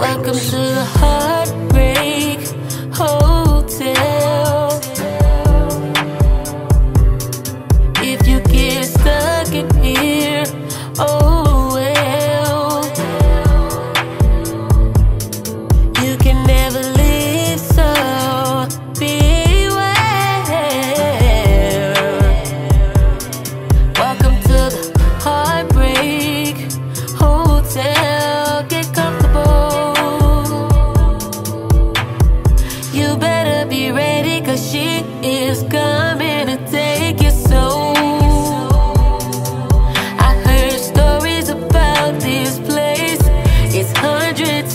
Welcome to the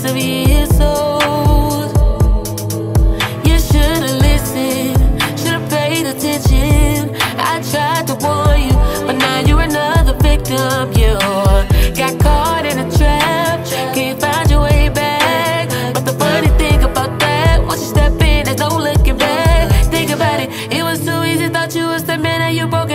of years old. You should've listened, should've paid attention. I tried to warn you, but now you're another victim. You got caught in a trap, can't find your way back. But the funny thing about that, once you step in, there's no looking back. Think about it, it was too easy. Thought you was the man, now you broken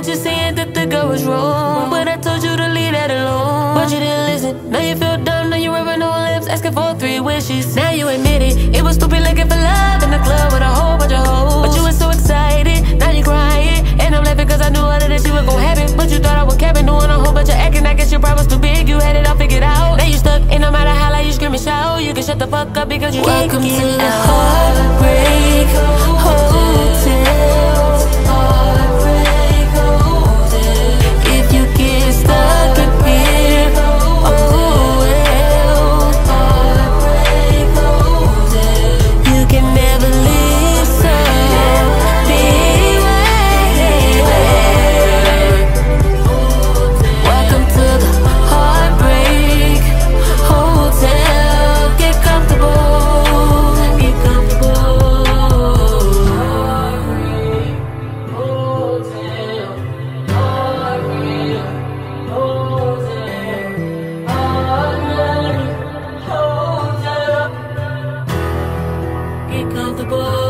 but you're saying that the girl was wrong. But I told you to leave that alone, but you didn't listen. Now you feel dumb, now you rubbing no lips, asking for three wishes. Now you admit it, it was stupid looking for love in the club with a whole bunch of hoes. But you were so excited, now you're crying, and I'm laughing 'cause I knew all of this shit was gon' happen. But you thought I was capping, doing a whole bunch of acting. I guess your problem was too big, you had it all figured out. Now you stuck, and no matter how loud you scream and shout, you can shut the fuck up because you Welcome can't to get the out. Heartbreak break of the bow.